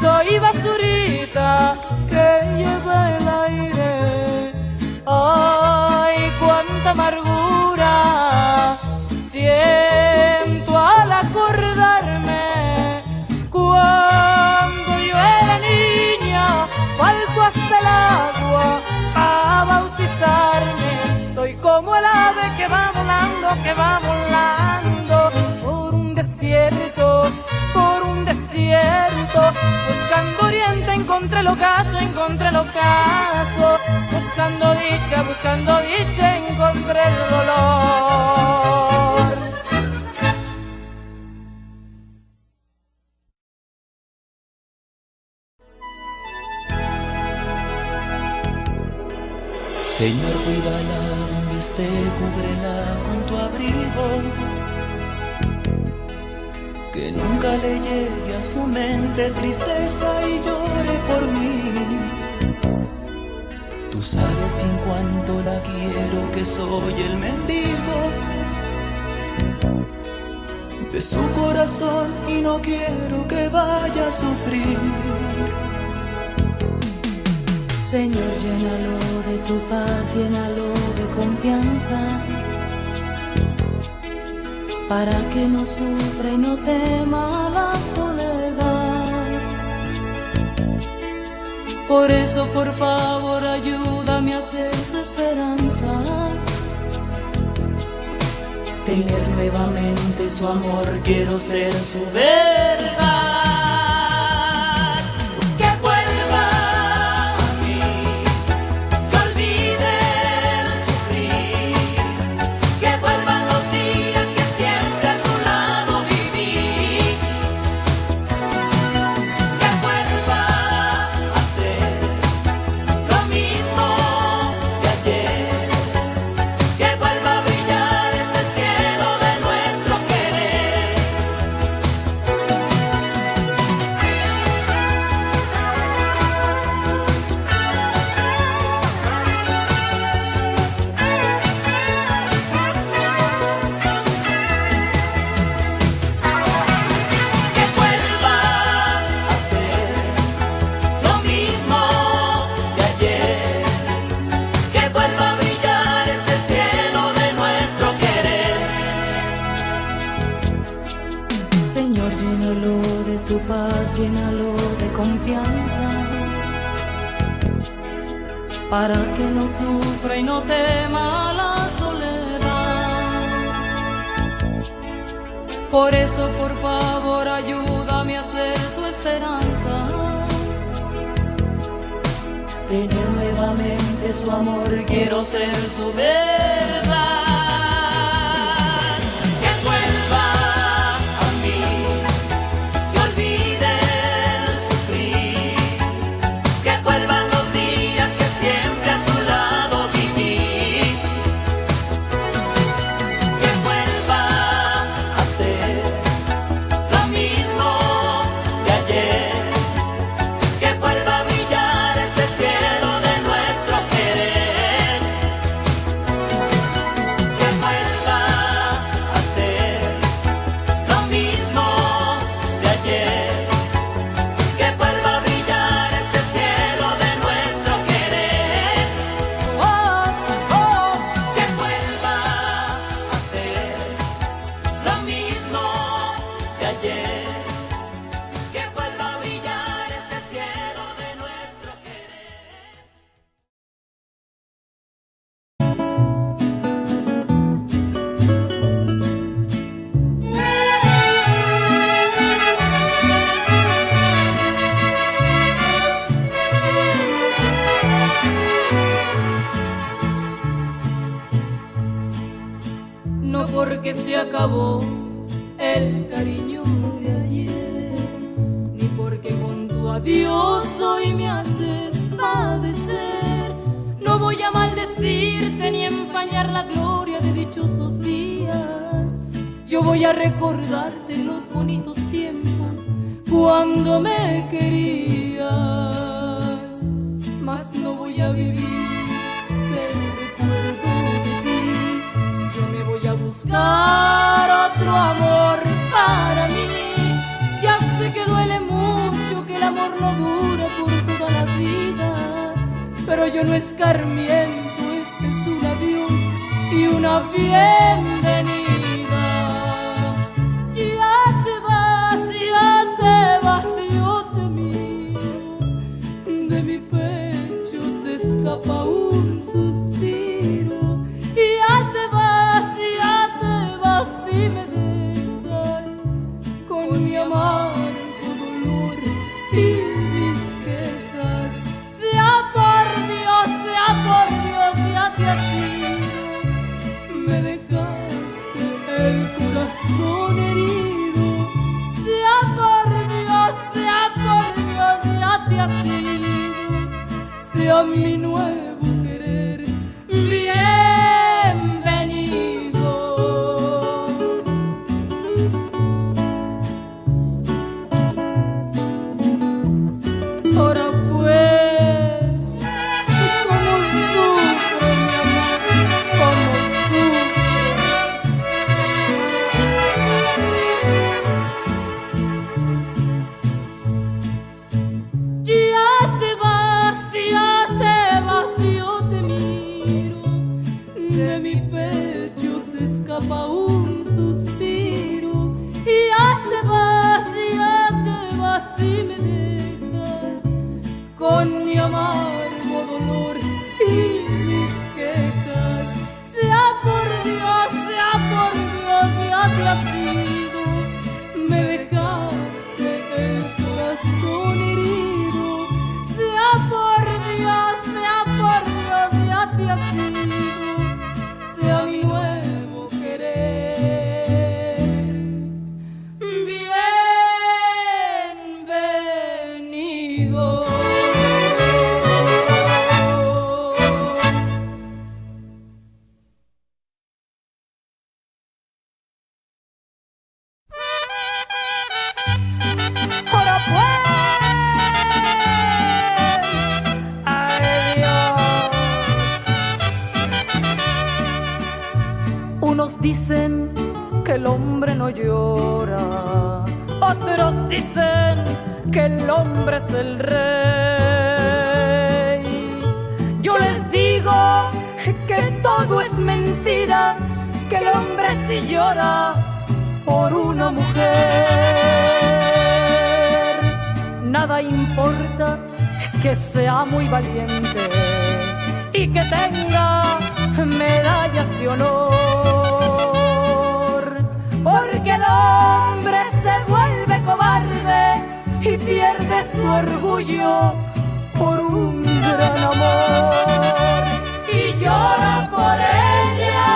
soy basurita que lleva el aire. Ay, cuánta amargura siento al acordarme cuando yo era niña, falto hasta el agua a bautizarme. Soy como el ave que va volando, que va volando por un desierto, por un desierto. Buscando oriente encontré el ocaso, encontré el ocaso. Buscando dicha, buscando dicha encontré el dolor. Señor, cuídala, viste, cúbrela con tu abrigo que nunca le llegue a su mente tristeza y llore por mí. Tú sabes que en cuanto la quiero que soy el mendigo de su corazón y no quiero que vaya a sufrir. Señor, llénalo de tu paz, llénalo de confianza para que no sufra y no tema la soledad. Por eso, por favor, ayúdame a ser su esperanza. Tener nuevamente su amor, quiero ser su vez. ser su esperanza. De nuevamente su amor quiero ser su vez. Cariño de ayer, ni porque con tu adiós hoy me haces padecer. No voy a maldecirte ni empañar la gloria de dichosos días. Yo voy a recordarte los bonitos tiempos cuando me querías, mas no voy a vivir buscar otro amor para mí. Ya sé que duele mucho, que el amor no dura por toda la vida, pero yo no escarmiento, este es un adiós y una bienvenida. don't mean. Que el hombre no llora, otros dicen que el hombre es el rey. Yo les digo que todo es mentira, que el hombre sí llora por una mujer. Nada importa que sea muy valiente y que tenga medallas de honor. Porque el hombre se vuelve cobarde y pierde su orgullo por un gran amor. Y llora por ella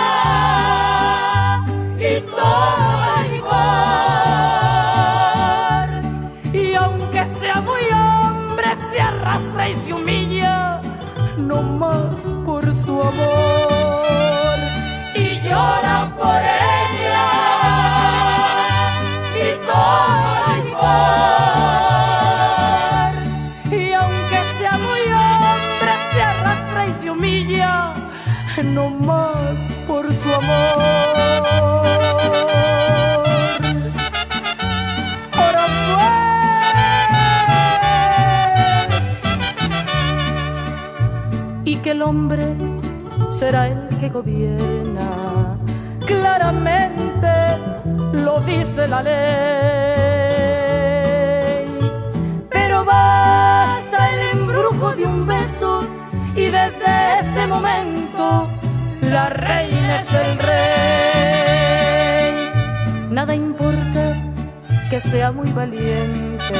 y toma igual. Y aunque sea muy hombre, se arrastra y se humilla, no más por su amor. El hombre será el que gobierna. Claramente lo dice la ley. Pero basta el embrujo de un beso y desde ese momento la reina es el rey. Nada importa que sea muy valiente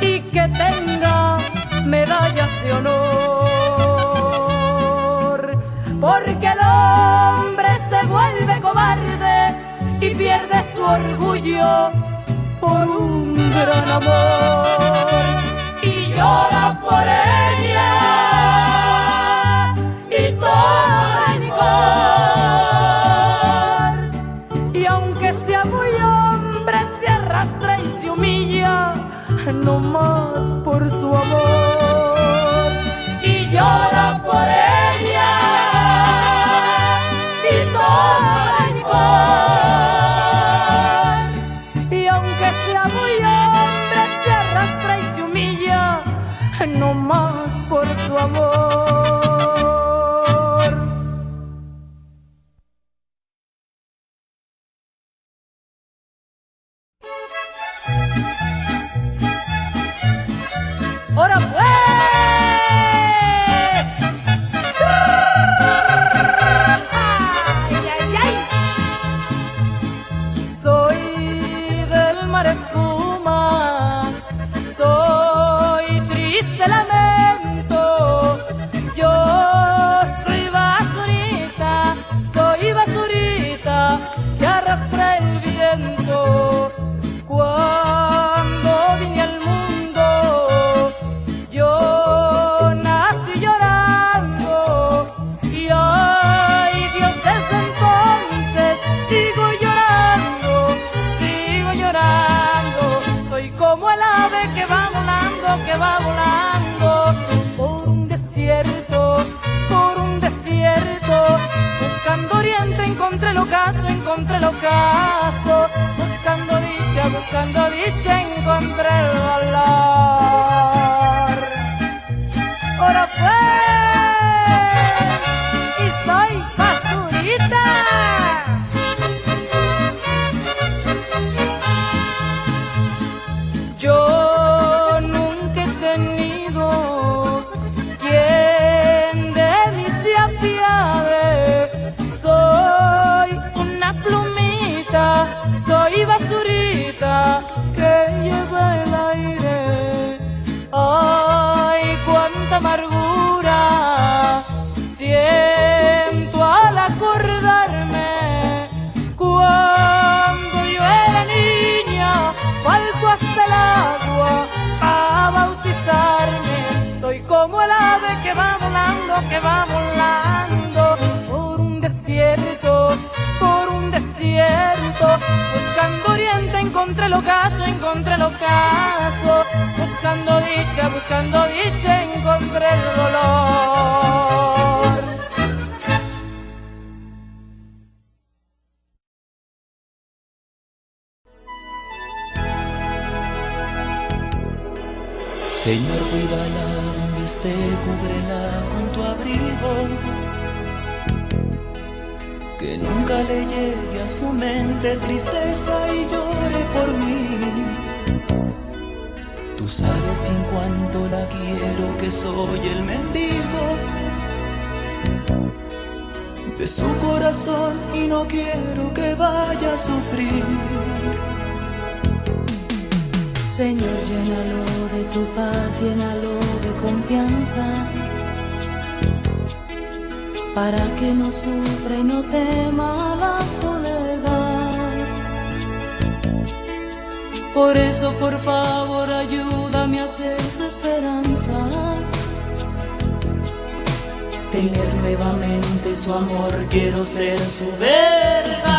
y que tenga medallas de honor, porque el hombre se vuelve cobarde y pierde su orgullo por un gran amor y llora por él. Buscando oriente encontré el ocaso, encontré el ocaso. Buscando dicha, buscando dicha encontré el dolor. Señor, cuídala, esté, cúbrela con tu abrigo que nunca le llegue a su mente tristeza y llore por mí. Tú sabes que en cuanto la quiero que soy el mendigo de su corazón y no quiero que vaya a sufrir. Señor, llénalo de tu paz, llénalo de confianza para que no sufra y no tema la soledad. Por eso, por favor, ayúdame a ser su esperanza. Tener nuevamente su amor, quiero ser su verdad.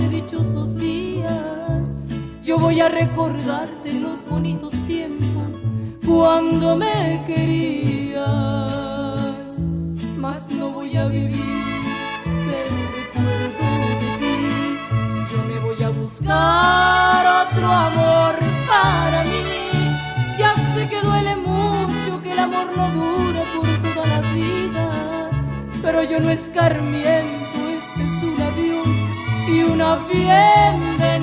de dichosos días. Yo voy a recordarte los bonitos tiempos cuando me querías, mas no voy a vivir del recuerdo de ti. Yo me voy a buscar otro amor para mí. Ya sé que duele mucho que el amor no dura por toda la vida, pero yo no escarmiento no bienvenido.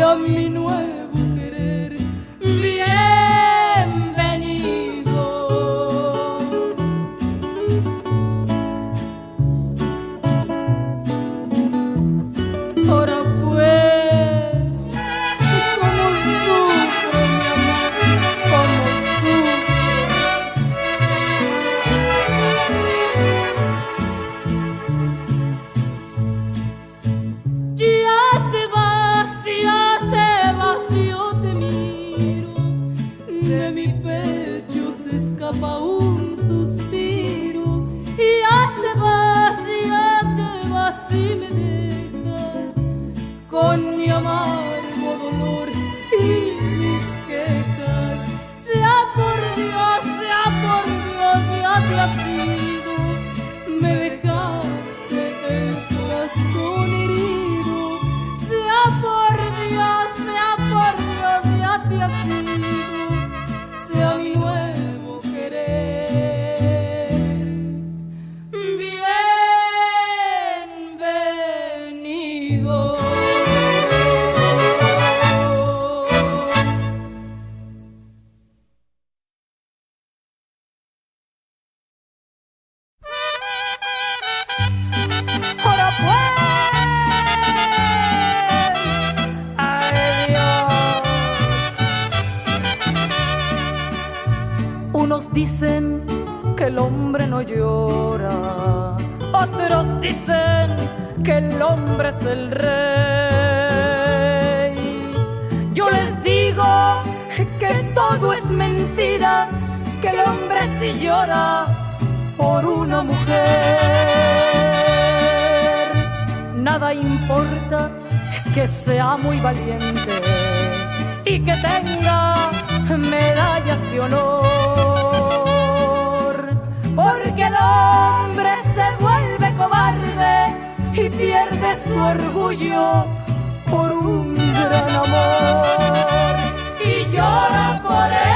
a mi nuez que el hombre si llora por una mujer. Nada importa que sea muy valiente y que tenga medallas de honor, porque el hombre se vuelve cobarde y pierde su orgullo por un gran amor y llora por él.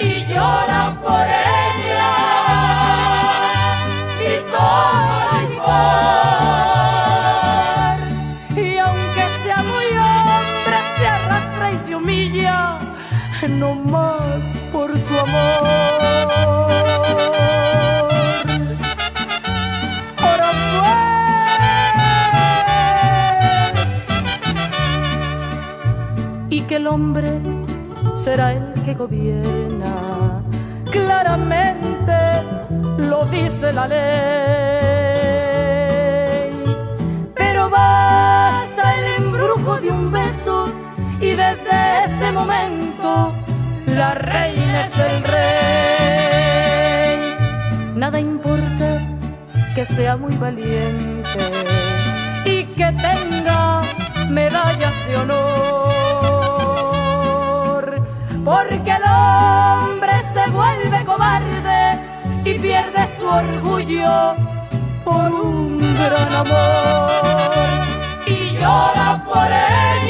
Y llora por ella y toma igual. Y aunque sea muy hombre, se arrastra y se humilla, no más por su amor. Pues. Y que el hombre será el que gobierna. Claramente lo dice la ley. Pero basta el embrujo de un beso y desde ese momento la reina es el rey. Nada importa que sea muy valiente y que tenga medallas de honor. Porque el hombre se vuelve cobarde y pierde su orgullo por un gran amor. Y llora por ella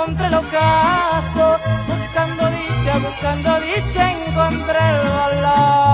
encontré el ocaso. Buscando dicha, buscando dicha encontré el valor.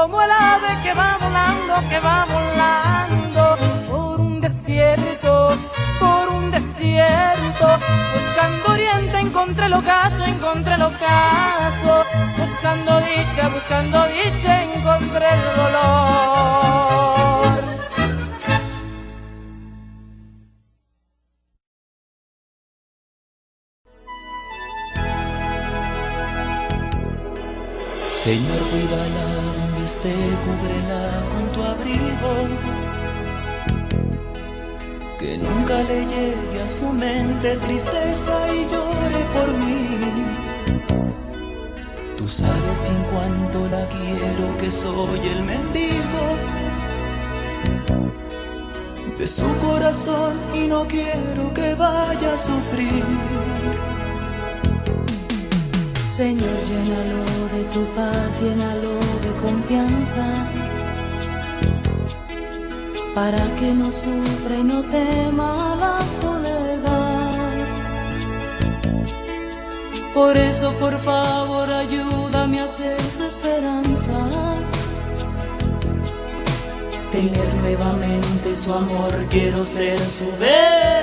Como el ave que va volando, que va volando por un desierto, por un desierto. Buscando oriente encontré el ocaso, encontré el ocaso. Buscando dicha, buscando dicha encontré el dolor. Señor, cuídala pues triste, cúbrela con tu abrigo. Que nunca le llegue a su mente tristeza y llore por mí. Tú sabes que en cuanto la quiero, que soy el mendigo de su corazón y no quiero que vaya a sufrir. Señor, llénalo de tu paz, llénalo confianza para que no sufra y no tema la soledad. Por eso, por favor, ayúdame a ser su esperanza. Tener nuevamente su amor, quiero ser su vez.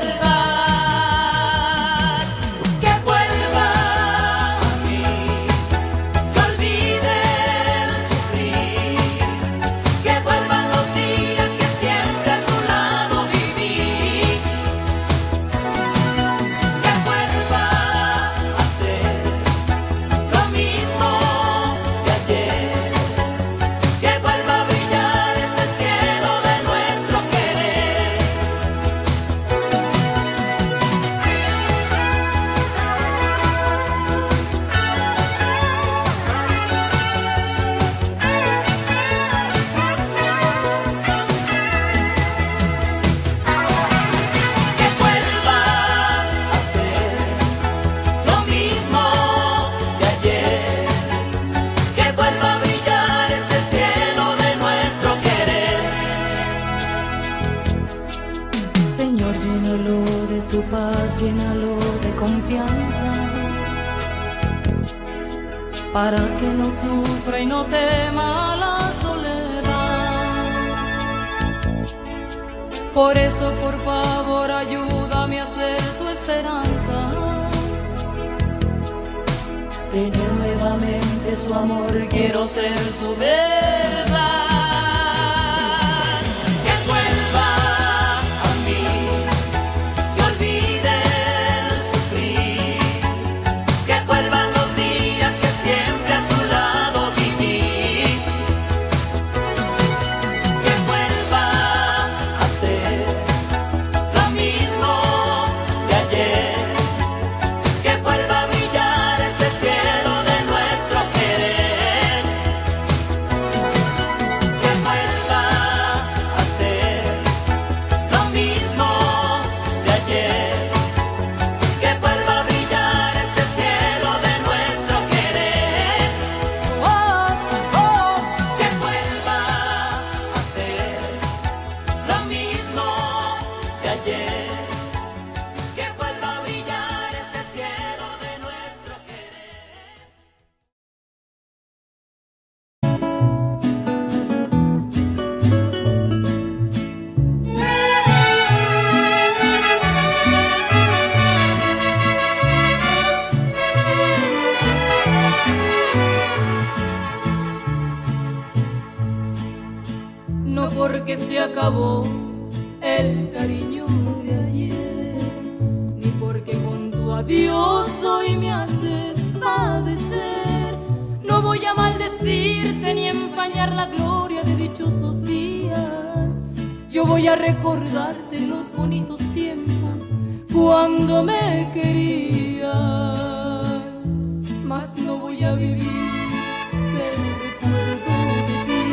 recuerdo de ti.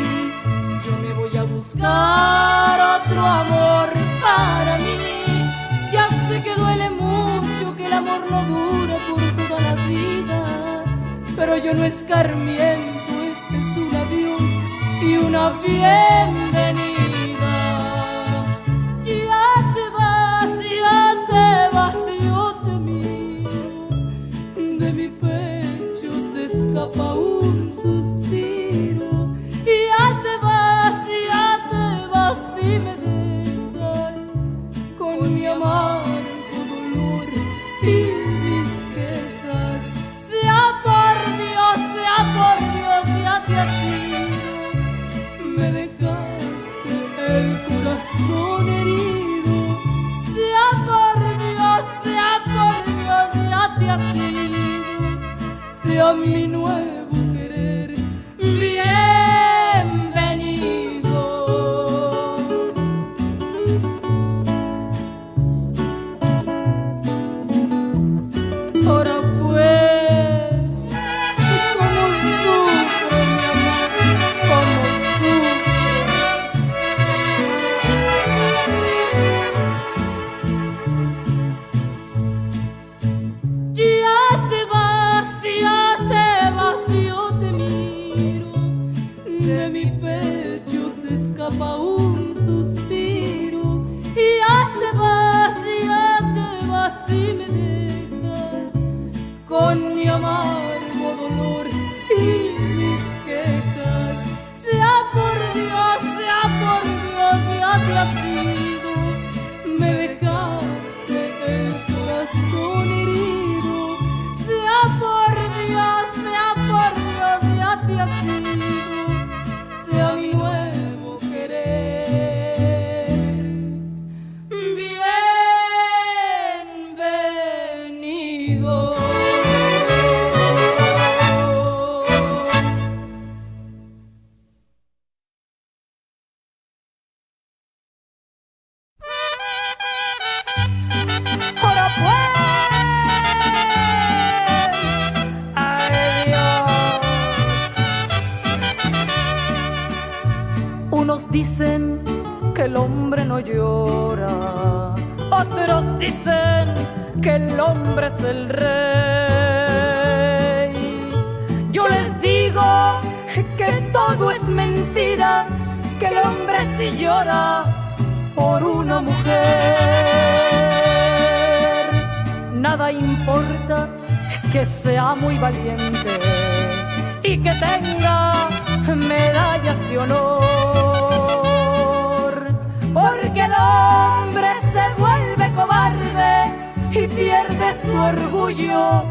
Yo me voy a buscar otro amor para mí. Ya sé que duele mucho que el amor no dura por toda la vida, pero yo no escarmiento, este es un adiós y una fiesta. Que sea muy valiente y que tenga medallas de honor. Porque el hombre se vuelve cobarde y pierde su orgullo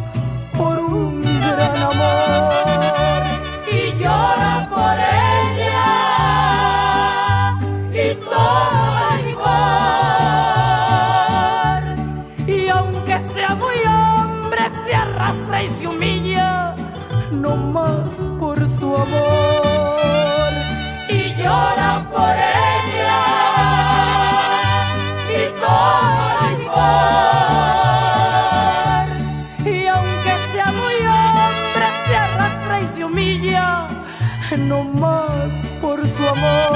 por un gran amor y llora por ella Y llora por ella y toda igual. Y aunque sea muy hombre, se arrastra y se humilla, no más por su amor.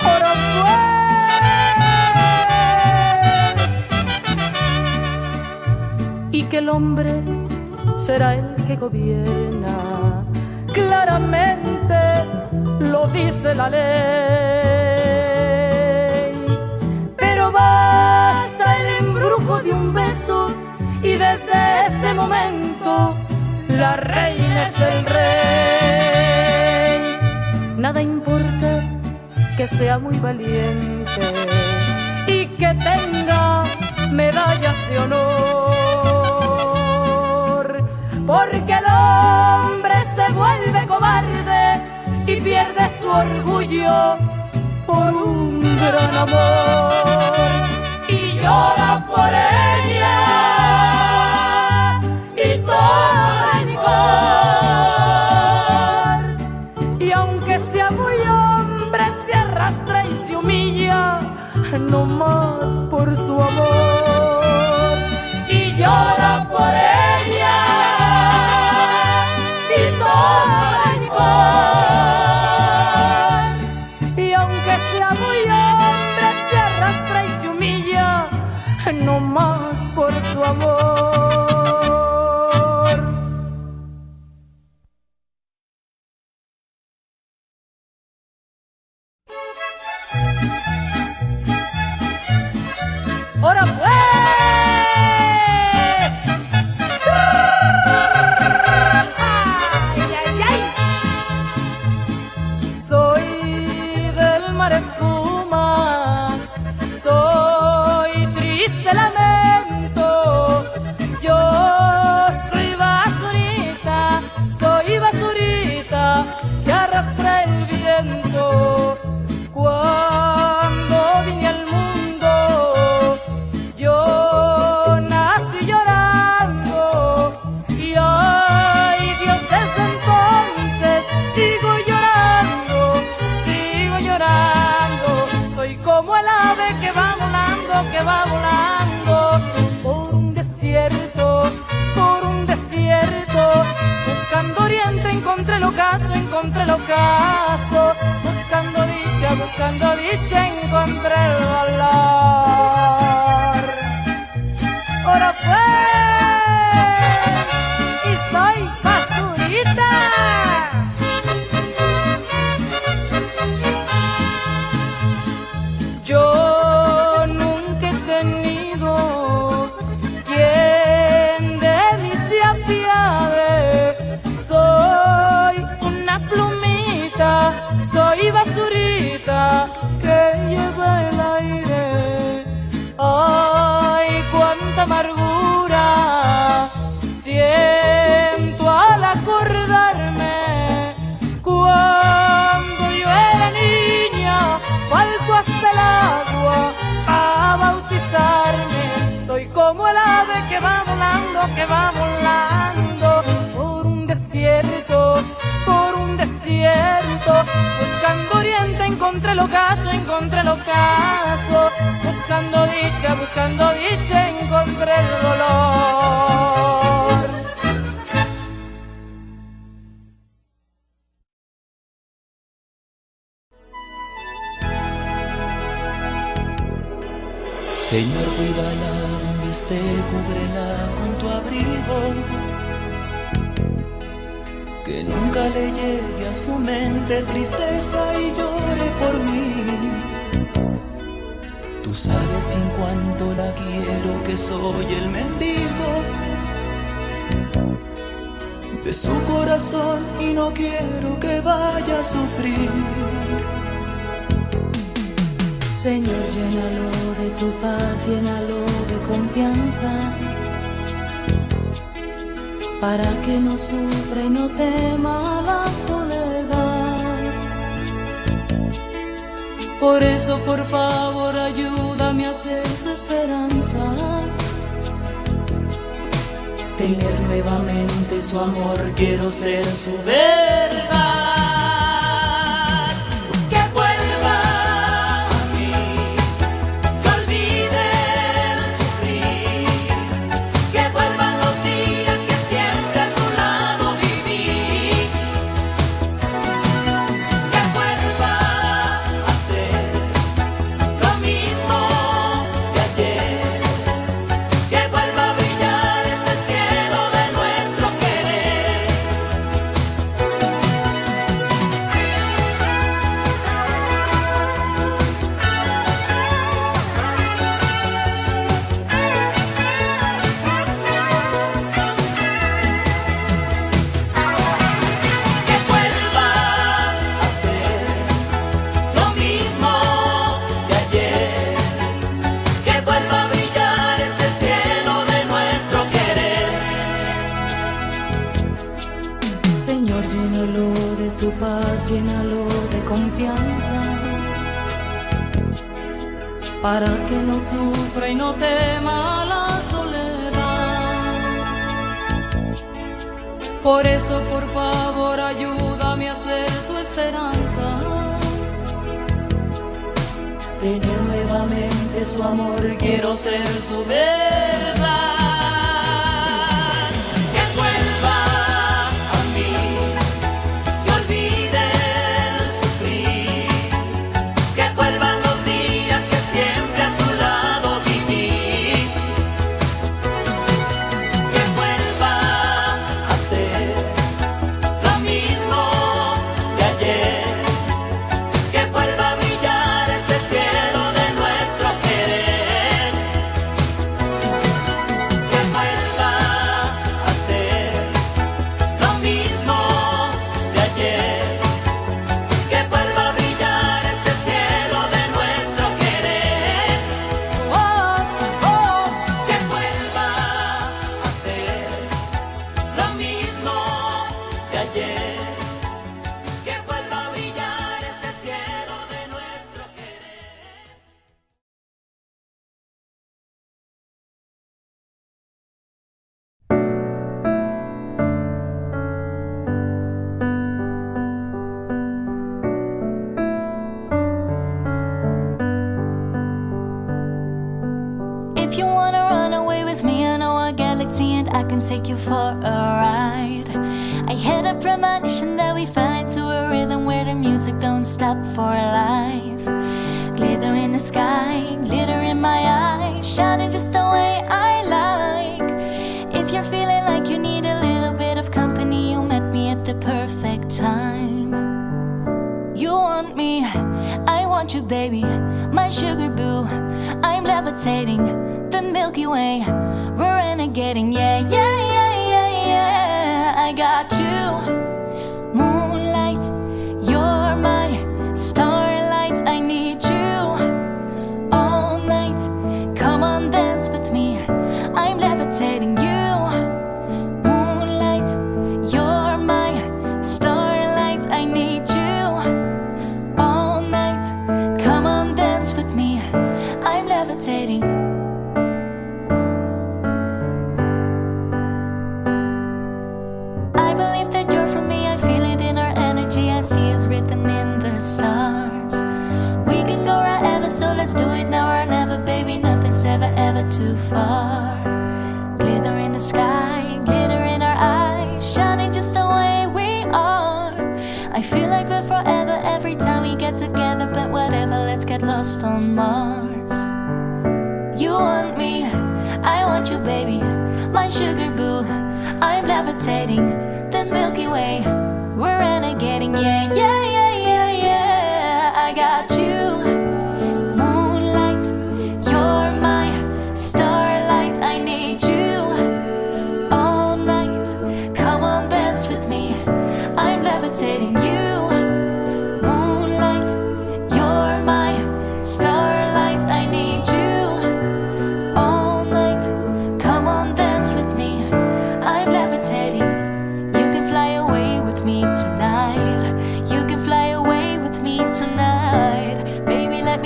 Pues. Y que el hombre será el que gobierna. Claramente lo dice la ley. Pero basta el embrujo de un beso y desde ese momento la reina es el rey. Nada importa que sea muy valiente y que tenga medallas de honor. Su orgullo por un gran amor. Y llora por ella encontré el ocaso, encontré el ocaso. Buscando dicha, buscando dicha encontré el valor. encontré el ocaso, encontré el ocaso, buscando dicha, buscando dicha, encontré el dolor. Señor, cuídala, viste, cúbrela con tu abrigo que nunca le llegue a su mente tristeza y llore por mí. Tú sabes que en cuanto la quiero que soy el mendigo de su corazón y no quiero que vaya a sufrir. Señor, llénalo de tu paz, llénalo de confianza para que no sufra y no tema la soledad. Por eso, por favor, ayúdame a ser su esperanza. Tener nuevamente su amor, quiero ser su vez.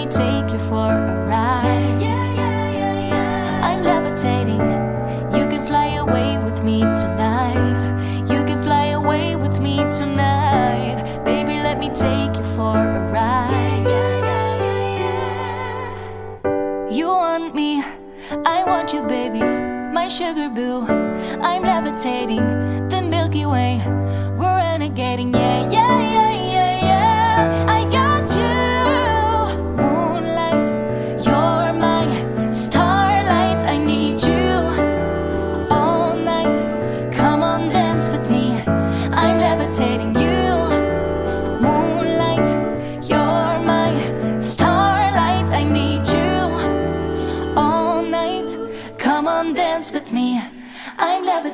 Me take you for a ride. I'm levitating. You can fly away with me tonight. You can fly away with me tonight. Baby, let me take you for a ride. You want me, I want you, baby. My sugar boo. I'm levitating the Milky Way. We're renegading, yeah,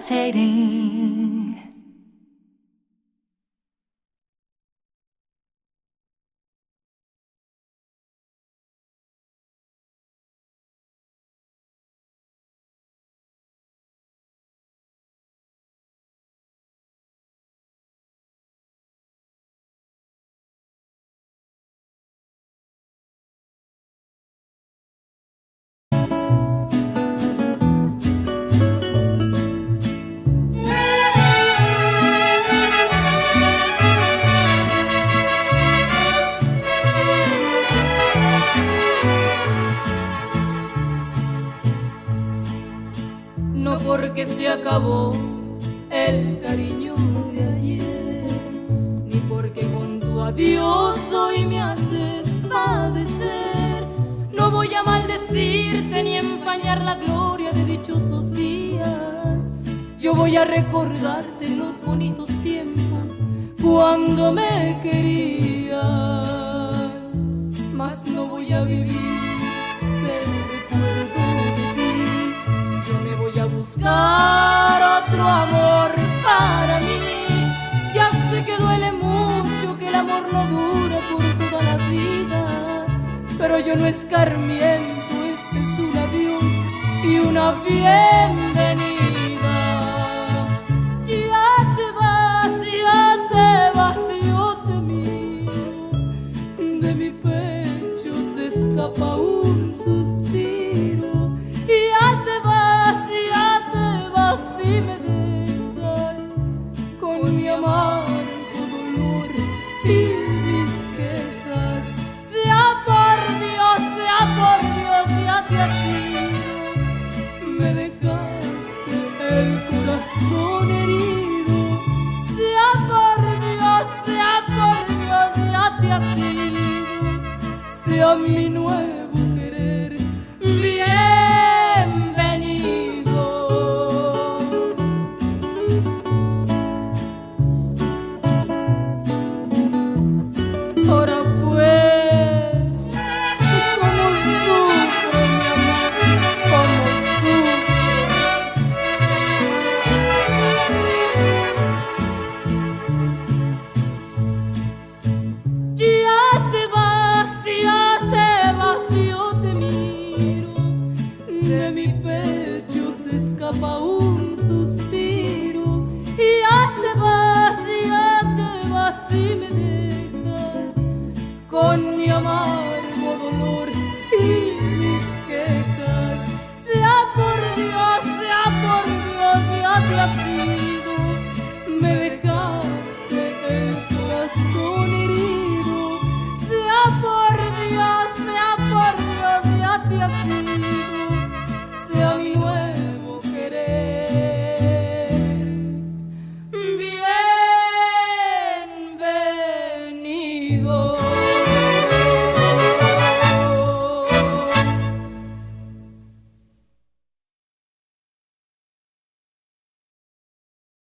levitating. Se acabó el cariño de ayer, ni porque con tu adiós hoy me haces padecer. No voy a maldecirte ni empañar la gloria de dichosos días. Yo voy a recordarte los bonitos tiempos cuando me querías, mas no voy a vivir buscar otro amor para mí. Ya sé que duele mucho, que el amor no dura por toda la vida. Pero yo no escarmiento, este es un adiós y una bienvenida. la fille, c'est à.